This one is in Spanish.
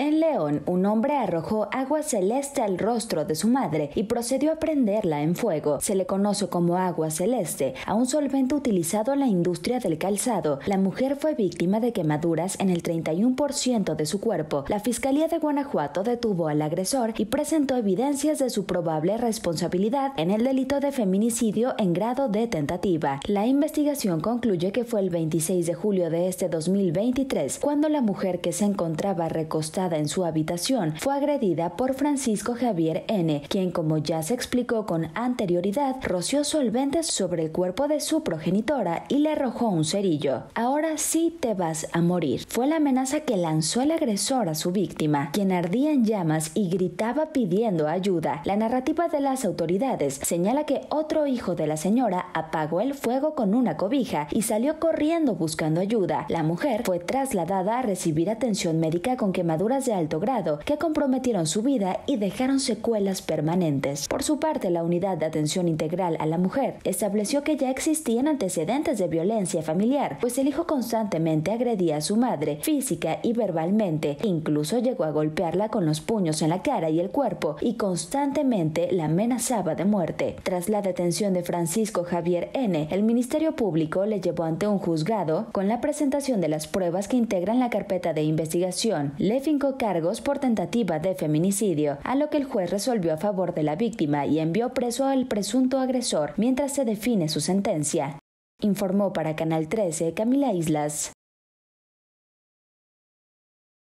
En León, un hombre arrojó agua celeste al rostro de su madre y procedió a prenderla en fuego. Se le conoce como agua celeste, a un solvente utilizado en la industria del calzado. La mujer fue víctima de quemaduras en el 31% de su cuerpo. La Fiscalía de Guanajuato detuvo al agresor y presentó evidencias de su probable responsabilidad en el delito de feminicidio en grado de tentativa. La investigación concluye que fue el 26 de julio de este 2023 cuando la mujer que se encontraba recostada en su habitación, fue agredida por Francisco Javier N., quien, como ya se explicó con anterioridad, roció solventes sobre el cuerpo de su progenitora y le arrojó un cerillo. Ahora sí te vas a morir. Fue la amenaza que lanzó el agresor a su víctima, quien ardía en llamas y gritaba pidiendo ayuda. La narrativa de las autoridades señala que otro hijo de la señora apagó el fuego con una cobija y salió corriendo buscando ayuda. La mujer fue trasladada a recibir atención médica con quemaduras de alto grado que comprometieron su vida y dejaron secuelas permanentes. Por su parte, la Unidad de Atención Integral a la Mujer estableció que ya existían antecedentes de violencia familiar, pues el hijo constantemente agredía a su madre física y verbalmente, incluso llegó a golpearla con los puños en la cara y el cuerpo y constantemente la amenazaba de muerte. Tras la detención de Francisco Javier N., el Ministerio Público le llevó ante un juzgado con la presentación de las pruebas que integran la carpeta de investigación. Le cargos por tentativa de feminicidio, a lo que el juez resolvió a favor de la víctima y envió preso al presunto agresor mientras se define su sentencia. Informó para Canal 13 Camila Islas.